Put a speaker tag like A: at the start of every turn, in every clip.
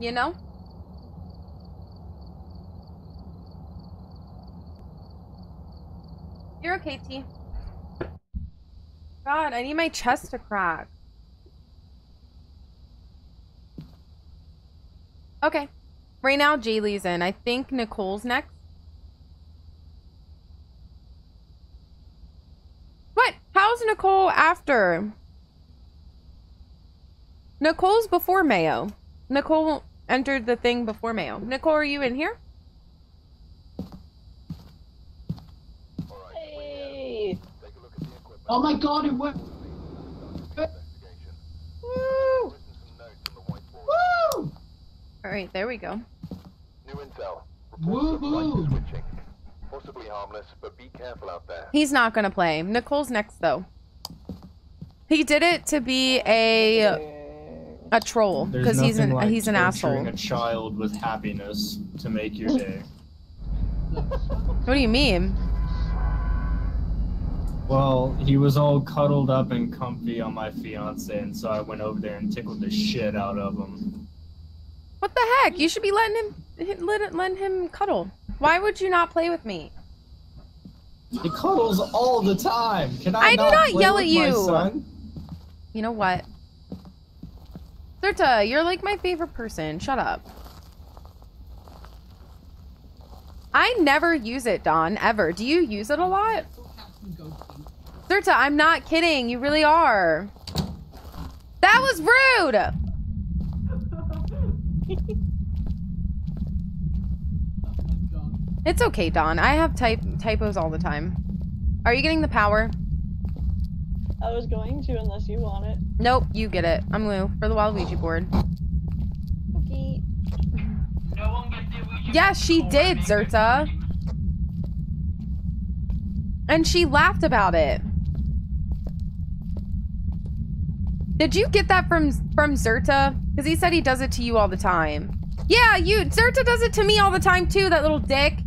A: You know? You're okay, T. God, I need my chest to crack. Okay. Right now, Jaylee's in. I think Nicole's next. What? How's Nicole after? Nicole's before Mayo. Nicole entered the thing before Mayo. Nicole, are you in here?
B: Hey!
C: Oh my god, it worked!
A: Woo!
C: Woo!
A: Alright, there we go.
D: New intel.
C: Woohoo!
D: Reports switching. Possibly harmless, but be careful out there.
A: He's not gonna play. Nicole's next, though. He did it to be a a troll because he's an
E: like
A: he's an asshole.
E: a child with happiness to make your day.
A: What do you mean?
E: Well, he was all cuddled up and comfy on my fiance, and so I went over there and tickled the shit out of him.
A: What the heck? You should be letting him let letting him cuddle. Why would you not play with me?
E: He cuddles all the time. Can I?
A: I do
E: not,
A: not
E: play
A: yell at you.
E: son?
A: You know what? Serta, you're like my favorite person. Shut up. I never use it, Don, ever. Do you use it a lot? Serta, I'm not kidding. You really are. That was rude! It's okay, Don. I have type typos all the time. Are you getting the power?
B: I was going to unless you want it.
A: Nope, you get it. I'm Lou for the Wild Ouija board.
B: Okay.
C: No one gets the Ouija
A: Yeah, she
C: board
A: did, Zerta. And she laughed about it. Did you get that from from Zerta? Because he said he does it to you all the time. Yeah, you Zerta does it to me all the time too, that little dick.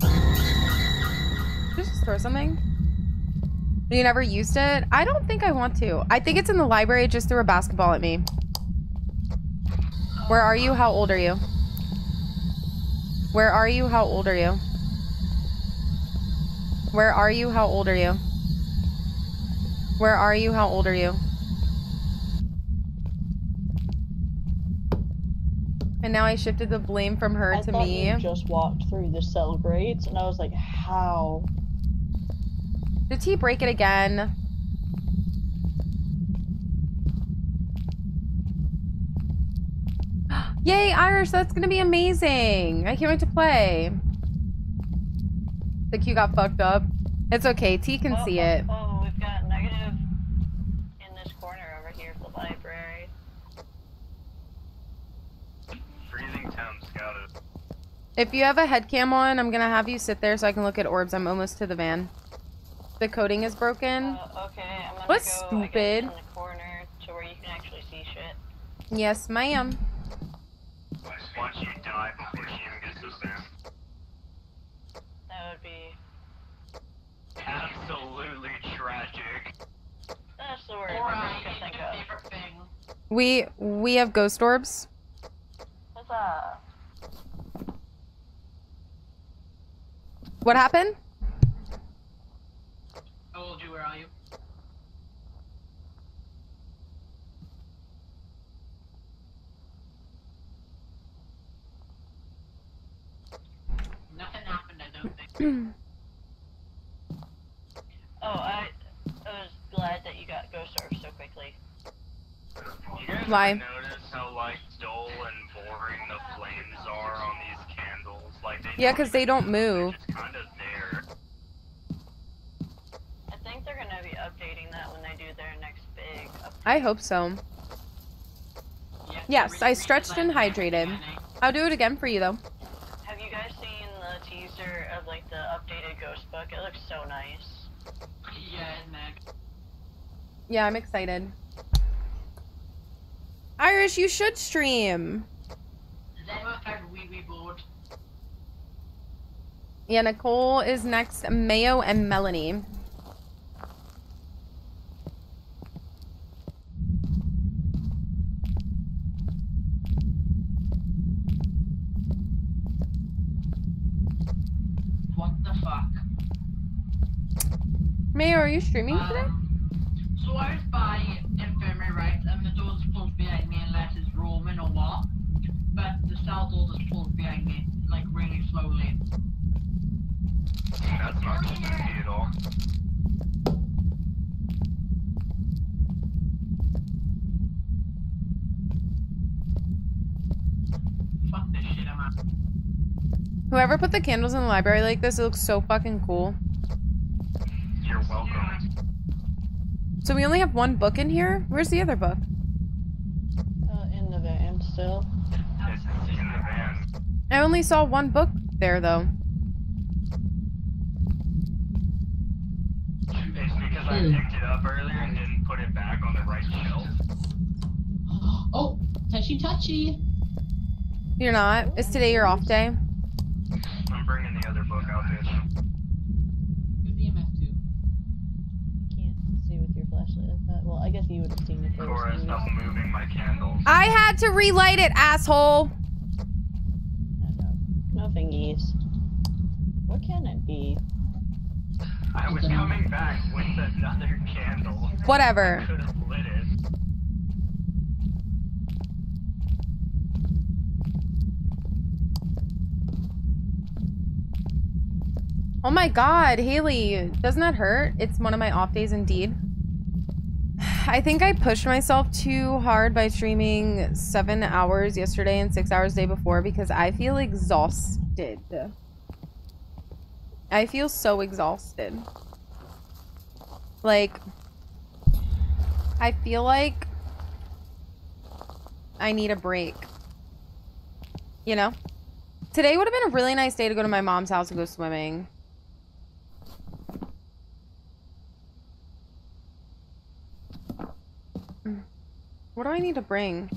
A: Did you just throw something? You never used it? I don't think I want to. I think it's in the library. It just threw a basketball at me. Where are you? How old are you? Where are you? How old are you? Where are you? How old are you? Where are you? How old are you? And now I shifted the blame from her
B: I
A: to me.
B: you just walked through the cell grates, and I was like, how?
A: Did he break it again? Yay, Irish, that's gonna be amazing. I can't wait to play. The queue got fucked up. It's okay, T can
B: oh,
A: see
B: oh,
A: it.
B: Oh, we've got negative in this corner over here for the library.
F: Freezing temps scouted.
A: If you have a head cam on, I'm gonna have you sit there so I can look at orbs. I'm almost to the van. The coding is broken.
B: Uh, okay, I'm gonna
A: What's
B: go I guess,
A: stupid?
B: in the corner to where you can actually see shit.
A: Yes, ma'am.
F: Once you die before she even gets to stand.
B: That would be.
F: Absolutely tragic.
B: That's the word
C: Or
B: I
C: uh,
B: can think of.
C: thing.
A: We we have ghost orbs.
B: What's up?
A: What happened?
C: How old you? Where are you? Nothing happened, I don't think.
B: Oh, I, I was glad that you got Ghost Orb so quickly.
F: You guys
A: Why?
F: notice how like dull and boring the flames are on these candles? Like they
A: Yeah, 'cause they don't move.
F: They're just kind of there.
B: I think they're gonna be updating that when they do their next big update.
A: I hope so.
C: Yeah,
A: Yes, I stretched and hydrated. I'll do it again for you though.
B: Have you guys seen the teaser of like the updated Ghost book? It looks so nice.
C: Yeah, and Meg.
A: Yeah, I'm excited. Irish, you should stream.
C: Is that my favorite wee wee board?
A: Yeah, Nicole is next. Mayo and Melanie.
C: What the fuck?
A: May, are you streaming today?
C: Um, so I was by infirmary, right? And the door's closed behind me unless it's Roman or what. But the cell door just closed behind me, like really slowly.
F: That's not spooky at all.
C: Fuck this shit, I'm out.
A: Whoever put the candles in the library like this, it looks so fucking cool.
F: You're welcome.
A: So we only have one book in here? Where's the other book?
B: Uh, in the van still.
F: It's in the van.
A: I only saw one book there though.
F: It's because I picked it up earlier and didn't put it back on the right shelf.
G: Oh, touchy touchy.
A: You're not. Is today your off day?
F: I'm bringing the other book out there. though.
G: Here's the MF2.
B: Can't see with your flashlight like that. Well, I guess you would have seen if it was
F: Cora, stop moving my candles.
A: I had to relight it, asshole.
B: No thingies. What can it be?
F: I was coming back with another candle.
A: Whatever.
F: Could have lit it.
A: Oh my god, Haley, doesn't that hurt? It's one of my off days indeed. I think I pushed myself too hard by streaming seven hours yesterday and six hours the day before because I feel exhausted. I feel so exhausted. Like, I feel like I need a break. You know? Today would have been a really nice day to go to my mom's house and go swimming. What do I need to bring?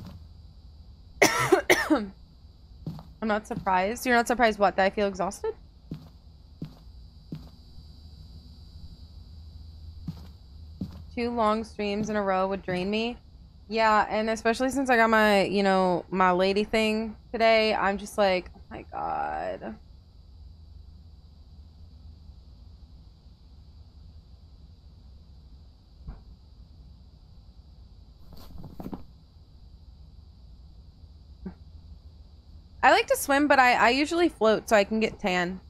A: I'm not surprised. You're not surprised what? That I feel exhausted? Two long streams in a row would drain me. Yeah, and especially since I got my, you know, my lady thing today, I'm just like, oh my god. I like to swim, but I, I usually float so I can get tan.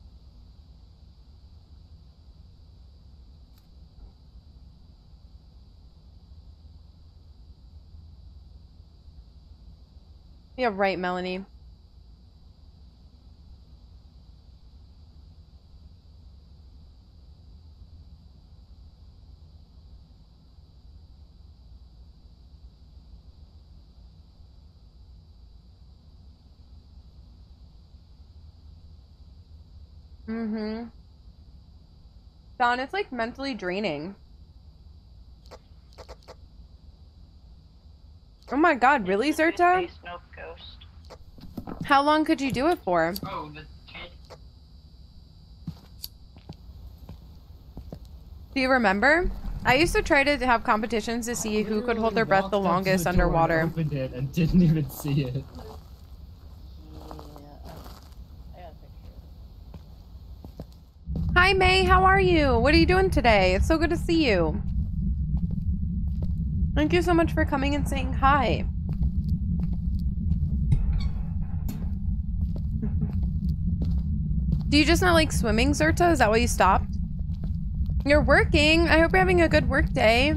A: Yeah, right, Melanie. Mm-hmm. Don, it's like mentally draining. Oh my god, really, Zerta?
B: Space Snow Ghost.
A: How long could you do it for?
C: Oh, the.
A: Do you remember? I used to try to have competitions to see who could hold their breath the
E: Walked up to
A: longest
E: the door and
A: underwater.
E: Opened it and didn't even see it.
B: Yeah. uh, I got a picture.
A: Hi, May. How are you? What are you doing today? It's so good to see you. Thank you so much for coming and saying hi. Do you just not like swimming, Zerta? Is that why you stopped? You're working. I hope you're having a good work day.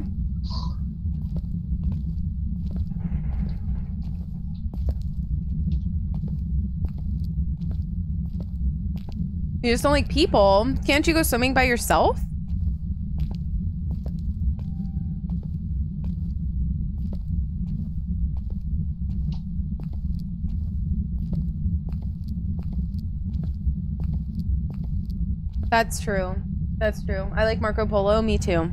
A: You just don't like people. Can't you go swimming by yourself? That's true. That's true. I like Marco Polo. Me too.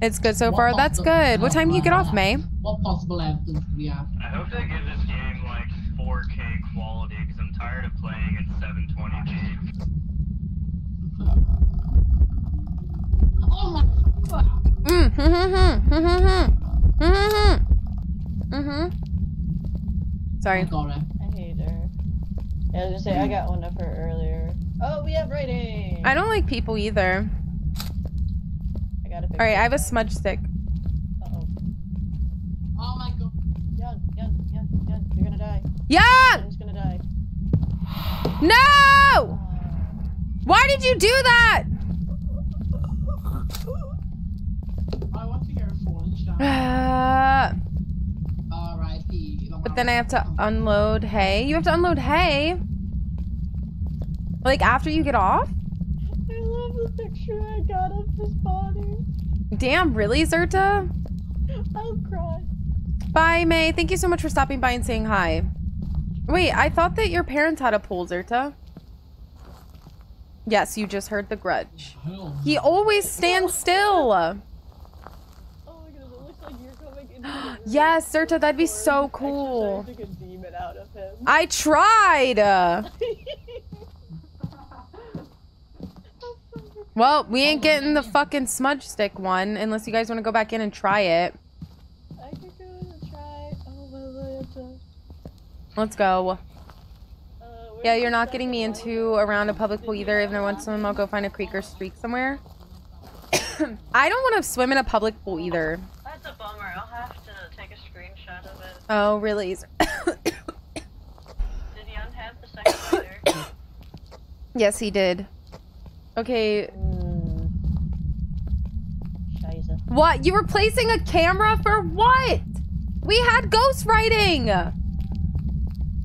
A: It's good so
G: What
A: far. That's good. What time do you get off, uh, May?
G: What possible evidence do we have?
F: I hope they give this game like 4K quality because I'm tired of playing at 720p.
A: Mm, mm-hmm, mm-hmm, mm-hmm, mm-hmm. Sorry.
B: I hate her. Yeah, I was gonna say, I got one of her earlier. Oh, we have writing.
A: I don't like people either.
B: Alright,
A: I have a smudge stick.
B: Die.
A: Yeah!
B: Yun's gonna die.
A: No! Why did you do that?
G: I want to go falling down.
A: Uh,
G: R.I.P.
A: but then I have to unload hay. You have to unload hay? Like after you get off?
B: I love the picture I got of his body.
A: Damn, really, Zerta?
B: I'll cry.
A: Bye, May. Thank you so much for stopping by and saying hi. Wait, I thought that your parents had a pool, Zerta. Yes, you just heard the grudge. He always stands still.
B: Oh my goodness, it looks like you're coming into
A: Yes, Zerta, that'd be so cool.
B: exercising a demon out of him.
A: I tried. Well, we ain't getting the fucking smudge stick one unless you guys want to go back in and try it.
B: I could go and try. Oh my Lanta.
A: Let's go.
B: Uh,
A: Yeah, you're not getting me
B: one?
A: into a round of public pool either. If I want swim, I'll go find a creek or streak somewhere. I don't want to swim in a public pool either.
B: That's a bummer. I'll have to take a screenshot of it.
A: Oh, really?
B: Did Yun have the second letter?
A: yes, he did. Okay.
B: Scheiße.
A: What? You were placing a camera for what? We had ghost writing.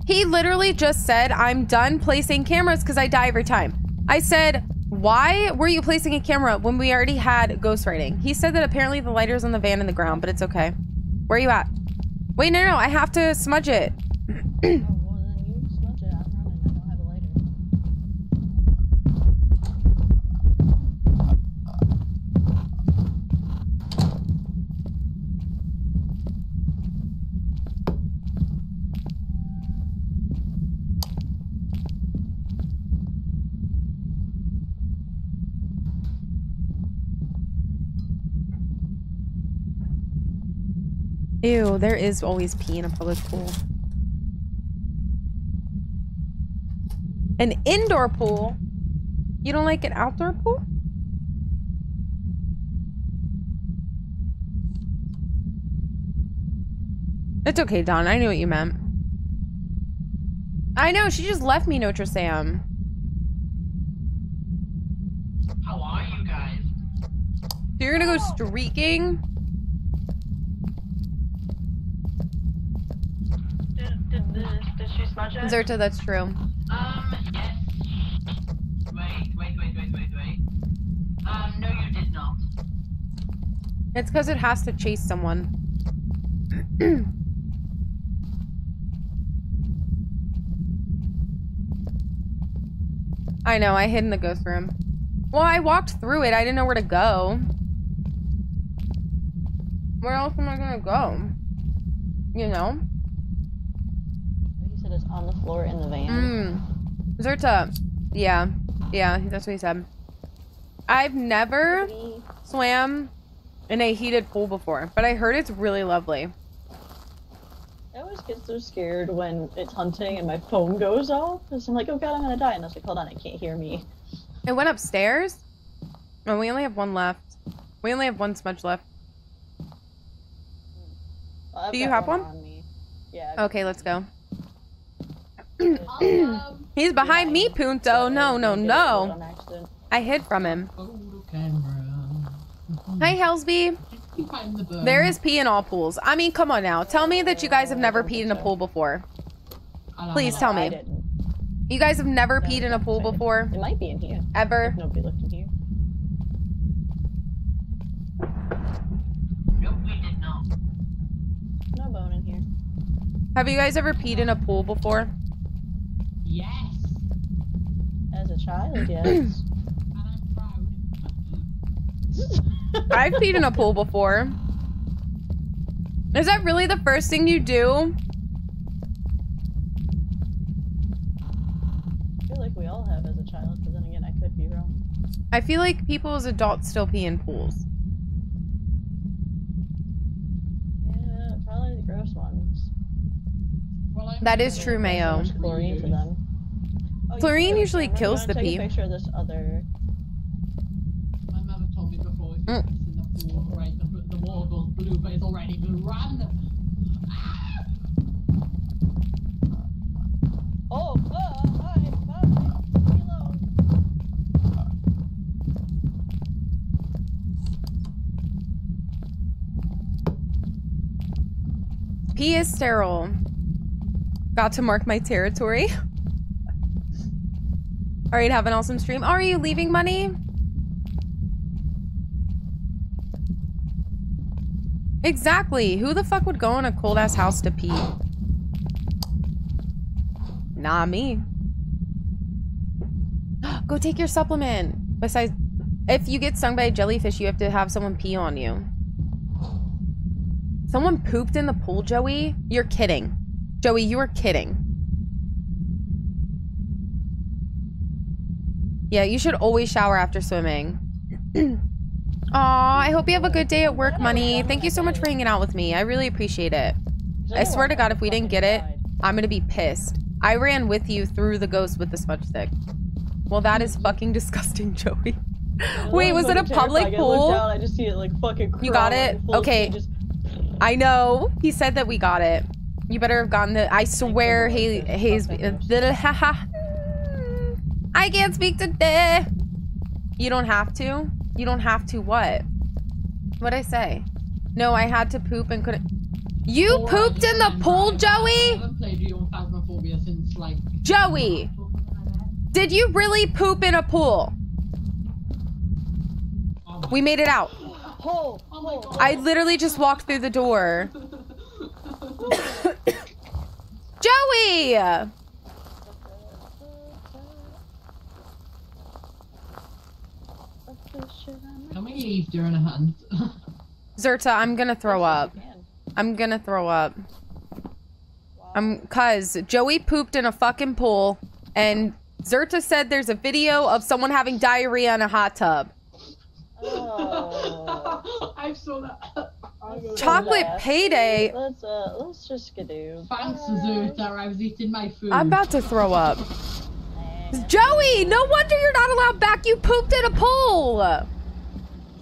A: He literally just said, I'm done placing cameras because I die every time. I said, why were you placing a camera when we already had ghost writing? He said that apparently the lighter's on the van in the ground, but it's okay. Where are you at? Wait, no, no, I have to smudge it.
B: Oh, well then you smudge it. I'm running. I don't have a lighter.
A: Ew, there is always pee in a public pool. An indoor pool? You don't like an outdoor pool? It's okay, Don. I knew what you meant. I know, she just left me Notre Sam.
G: How are you guys?
A: So you're gonna go streaking?
B: Did, did she smudge it?
A: Zerta, that's true.
G: Um, yes. Wait, wait, wait, wait, wait, wait. Um, no, you did not.
A: It's because it has to chase someone. I know, I hid in the ghost room. Well, I walked through it. I didn't know where to go. Where else am I gonna go? You know?
B: He said it's on the floor in the van.
A: Mm. Zerta. Yeah. Yeah, that's what he said. I've never
B: Me.
A: swam in a heated pool before, but I heard it's really lovely.
B: I always get so scared when it's hunting and my phone goes off. Because I'm like, oh god, I'm gonna die. And I was like, hold on, it can't hear me.
A: It went upstairs. And we only have one left. We only have one smudge left.
B: Well,
A: Do you have one?
B: on me. Yeah. I've
A: Okay, let's go.
G: Awesome.
A: He's behind me, Punto. No, no,
B: I did it
A: no. I hid from him.
G: Photo camera.
A: Hi, Helsby.
G: You find the bird.
A: There is pee in all pools. I mean, come on now. Tell me that you guys have never peed in a pool before. Please tell me. You guys have never peed in a pool before?
B: It might be in here.
A: Ever?
B: Nobody looked in here.
G: Nope, we did not.
B: No bone in here.
A: Have you guys ever peed in a pool before?
G: Yes.
B: As a child, yes.
G: And I'm proud.
A: I've peed in a pool before. Is that really the first thing you do?
B: I feel like we all have as a child, but then again, I could be wrong.
A: I feel like people as adults still pee in pools.
B: Yeah, probably the gross ones.
G: Well, I
A: That is true, Mayo.
B: There's chlorine for them. Oh,
A: Chlorine usually
B: camera.
A: kills the
B: gonna
A: pee.
B: Picture of this other.
G: My mother told me before
A: Mm.
G: in the pool, right, the, the water goes blue, but it's already blue. Run!
B: Oh, uh, hi, hi.
A: P is sterile. Got to mark my territory. All right, have an awesome stream. Are you leaving money? Exactly. Who the fuck would go in a cold ass house to pee? Not me. Go take your supplement. Besides, if you get stung by a jellyfish, you have to have someone pee on you. Someone pooped in the pool, Joey? You're kidding. Joey, you are kidding. Yeah, you should always shower after swimming. Aw, I hope you have a good day at work, Money. Thank you so much for hanging out with me. I really appreciate it. I swear to God, if we didn't get it, I'm gonna be pissed. I ran with you through the ghost with the smudge stick. Well, that is fucking disgusting, Joey. Wait, was it a public pool?
B: I just see it like fucking.
A: You got it? Okay. I know. He said that we got it. You better have gotten it. I swear, Haley, Hayes. I can't speak today. You don't have to. You don't have to. What? What'd I say? No, I had to poop and couldn't. You oh,
G: Alright,
A: pooped in the pool,
G: I
A: Joey?
G: haven't played Phasmophobia since like.
A: Joey, did you really poop in a pool?
G: Oh
A: We made it out.
B: Oh,
G: Oh my God.
A: I literally just walked through the door. Joey!
G: Can we leave during a hunt?
A: Zerta, I'm gonna throw up. I'm gonna throw up. I'm cuz Joey pooped in a fucking pool and Zerta said there's a video of someone having diarrhea in a hot tub.
B: Oh.
G: I saw that.
A: Chocolate
B: Yeah.
A: payday.
B: Let's uh, let's just skidoo.
G: Thanks, Zerta. I was eating my food.
A: I'm about to throw up. Joey, no wonder you're not allowed back. You pooped in a pool.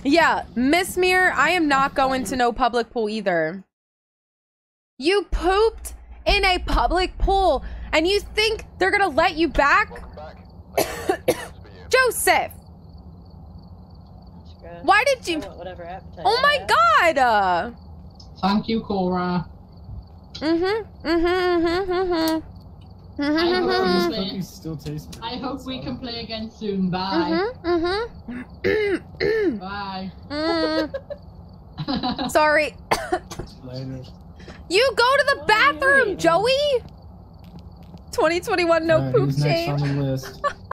A: Yeah, Miss Mir, I am not going to no public pool either. You pooped in a public pool and you think they're gonna let you back?
D: Back. Later, this is for you.
A: Joseph,
B: That's good.
A: Why did you?
B: Whatever appetite.
A: Oh my god! Uh,
G: Thank you, Cora.
A: mm-hmm, mm-hmm, mm-hmm, mm-hmm.
G: I
A: Mm-hmm,
G: hope
E: These
G: we
E: cookies still taste
G: I hope we can play again soon. Bye.
A: mm-hmm, mm-hmm.
G: Bye.
A: Mm, Sorry.
E: Later.
A: You go to the
B: What
A: bathroom,
B: eating?
A: Joey. 2021, no
E: Alright,
A: poop
E: who's
A: shame.
E: on the list?